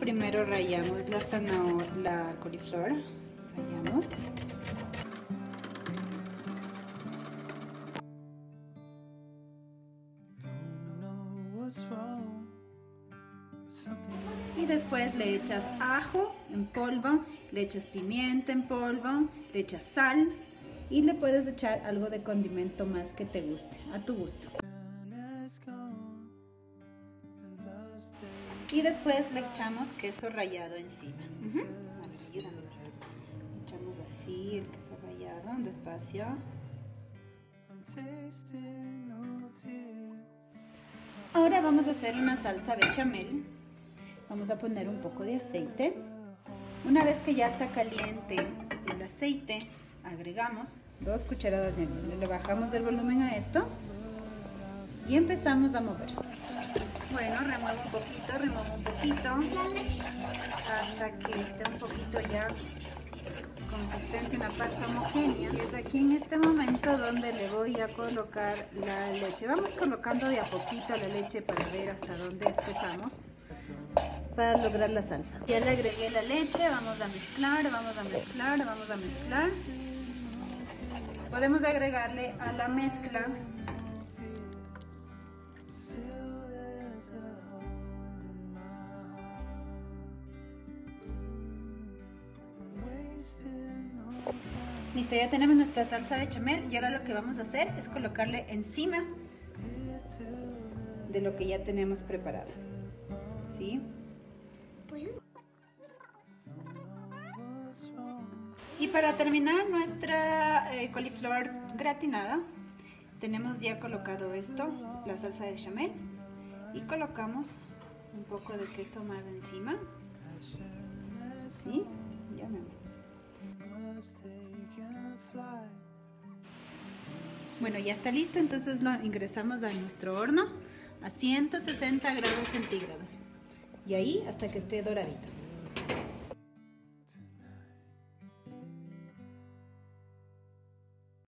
Primero rayamos la zanahoria, la coliflor. Rayamos. Y después le echas ajo en polvo, le echas pimienta en polvo, le echas sal y le puedes echar algo de condimento más que te guste, a tu gusto. Y después le echamos queso rallado encima. ayúdame. Le echamos así el queso rallado, despacio. Ahora vamos a hacer una salsa bechamel. Vamos a poner un poco de aceite. Una vez que ya está caliente el aceite, agregamos dos cucharadas de miel. Le bajamos el volumen a esto y empezamos a mover. Bueno, remuevo un poquito, remuevo un poquito hasta que esté un poquito ya consistente, una pasta homogénea. Y es aquí en este momento donde le voy a colocar la leche. Vamos colocando de a poquito la leche para ver hasta dónde espesamos para lograr la salsa. Ya le agregué la leche, vamos a mezclar, vamos a mezclar, vamos a mezclar. Podemos agregarle a la mezcla Listo, ya tenemos nuestra salsa de chamel y ahora lo que vamos a hacer es colocarle encima de lo que ya tenemos preparado. ¿Sí? Y para terminar nuestra eh, coliflor gratinada, tenemos ya colocado esto, la salsa de chamel, y colocamos un poco de queso más encima. ¿Sí? Ya me Bueno, ya está listo, entonces lo ingresamos a nuestro horno a 160 grados centígrados. Y ahí hasta que esté doradito.